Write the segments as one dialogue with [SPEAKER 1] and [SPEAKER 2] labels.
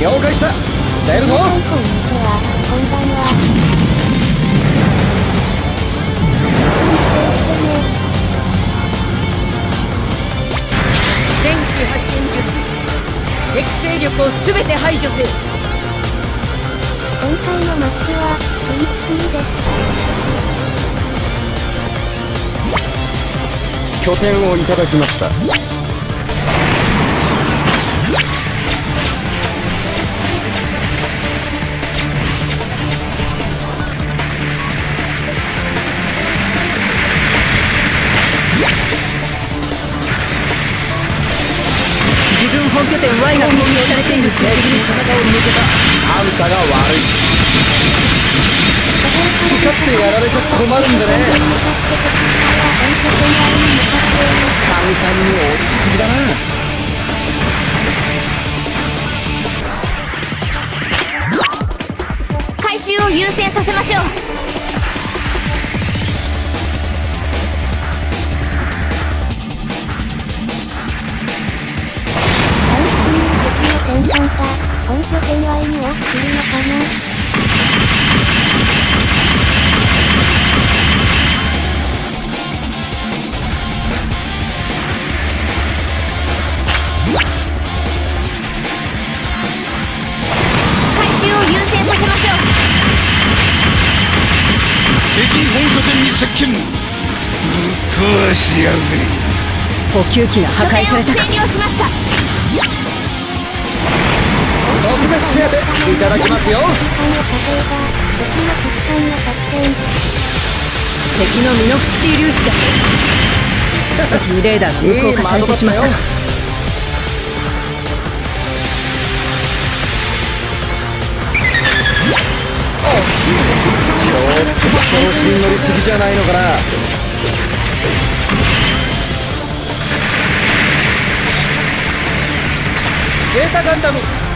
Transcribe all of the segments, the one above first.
[SPEAKER 1] 了解した。出るぞ。
[SPEAKER 2] 前期発進準備敵勢力を全て排除せよ。
[SPEAKER 3] 今回のマッチはフリップです
[SPEAKER 1] 拠点をいただきました
[SPEAKER 2] 本拠点 Y が攻撃されているし背中を抜けた
[SPEAKER 1] あんたが悪い。好き勝手やられちゃ困るんでね。簡単に落ちすぎだ
[SPEAKER 3] な回収を優先させましょう。犬を作るのかな回収を優先させましょう
[SPEAKER 4] 敵本拠点に接近。ぶっ壊しやぜ。
[SPEAKER 2] 補給機が破壊された。
[SPEAKER 3] 占領しました
[SPEAKER 1] 特別手当いただきますよ。
[SPEAKER 2] 敵のミノフスキー粒子だ。一時的にレーダーが無効化されてしまった。
[SPEAKER 1] ちょっと調子に乗りすぎじゃないのかな。ベータガンダム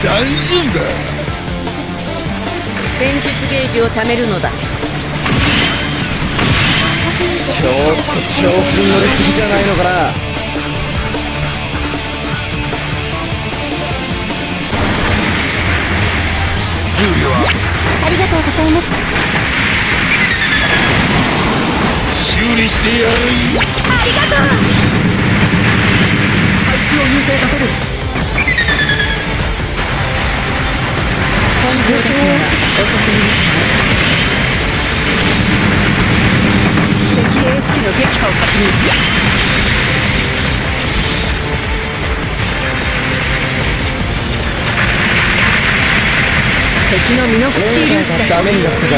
[SPEAKER 4] 大丈夫だ。
[SPEAKER 2] 戦術ゲージを貯めるのだ。
[SPEAKER 1] ちょっと調子に乗りすぎじゃないのかな。
[SPEAKER 4] 修理は
[SPEAKER 3] ありがとうございます。
[SPEAKER 4] 修理してやる。
[SPEAKER 3] ありがとう。
[SPEAKER 1] 開始を優先させる
[SPEAKER 2] おさす敵の撃破を確認敵のミノフスキー粒子
[SPEAKER 1] だダメになったか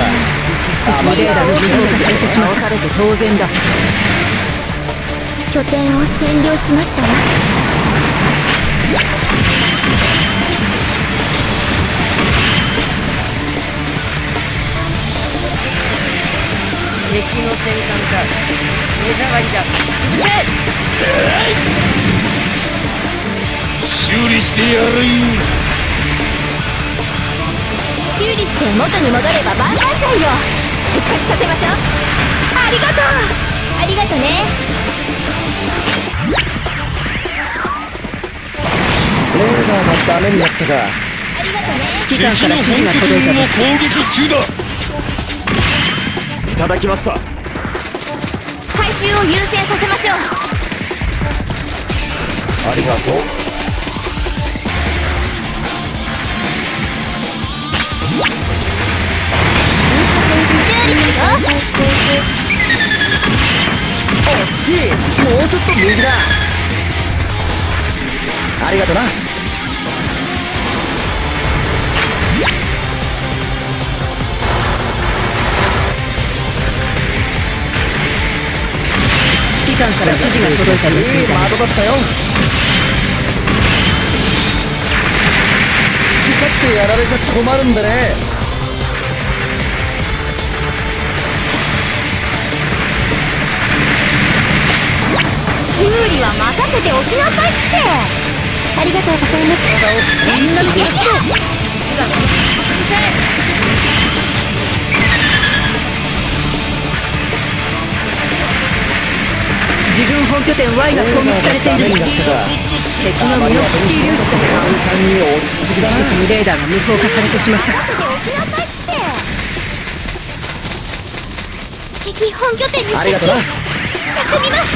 [SPEAKER 2] 一時的にレーダーが無効化されてしまされて当然だ
[SPEAKER 3] 拠点を占領しましたわ
[SPEAKER 2] 敵の戦艦か目障りだ潰
[SPEAKER 4] せ。修理してやるよ。
[SPEAKER 3] 修理して元に戻れば万々歳よ。復活させましょう。ありがとう。ありがとね。
[SPEAKER 1] レーダーがダメになったか。
[SPEAKER 3] ありがとね。
[SPEAKER 2] 指揮官から指示が届いたぞ
[SPEAKER 4] 攻撃中だ
[SPEAKER 1] ただきました。
[SPEAKER 3] 回収を優先させましょう。
[SPEAKER 1] ありがとう。
[SPEAKER 3] 修理するよ
[SPEAKER 1] 惜しいもうちょっと右だ。ありがとな
[SPEAKER 2] タンから指示が届いた様子
[SPEAKER 1] いい
[SPEAKER 2] みたい
[SPEAKER 1] 的だったよ。好き勝手やられちゃ困るんでね。
[SPEAKER 3] 修理は任せておきなさいって。ありがとうございます。みんなのゲスト
[SPEAKER 2] 自軍本拠点 Y が攻撃されている敵のミノフスキー粒子だ
[SPEAKER 1] 簡単に落ちすぎだな
[SPEAKER 2] レーダーが無効化されてしまった
[SPEAKER 3] 敵本拠点に
[SPEAKER 1] ありがとうな
[SPEAKER 3] じゃ組みます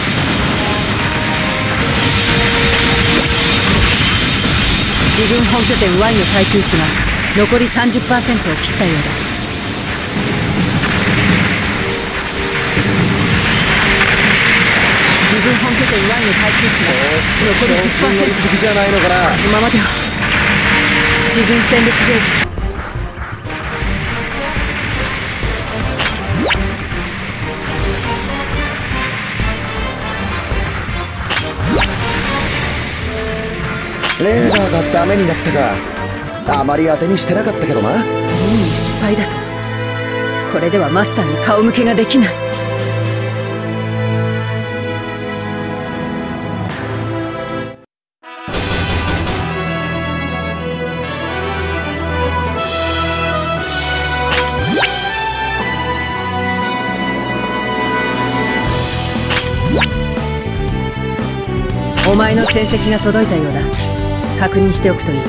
[SPEAKER 2] 自軍本拠点 Y の耐久値が残り30%を切ったようだ。軍本拠点 Y の耐久値が残り
[SPEAKER 1] 調子に乗り
[SPEAKER 2] 10%
[SPEAKER 1] すぎじゃないのかな。
[SPEAKER 2] このままでは自軍戦力ゲージ
[SPEAKER 1] レーダーがダメになったか。あまり当てにしてなかったけどな。
[SPEAKER 2] 任務失敗だと。これではマスターに顔向けができないお前の戦績が届いたようだ。確認しておくといい。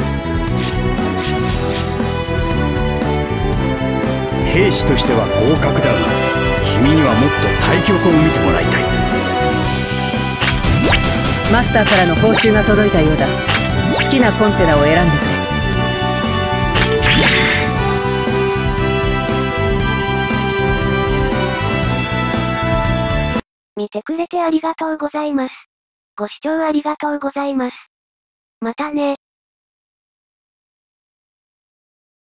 [SPEAKER 5] 兵士としては合格だが君にはもっと対局を見てもらいたい。
[SPEAKER 2] マスターからの報酬が届いたようだ。好きなコンテナを選んでくれ。
[SPEAKER 6] 見てくれてありがとうございます。ご視聴ありがとうございます。またね。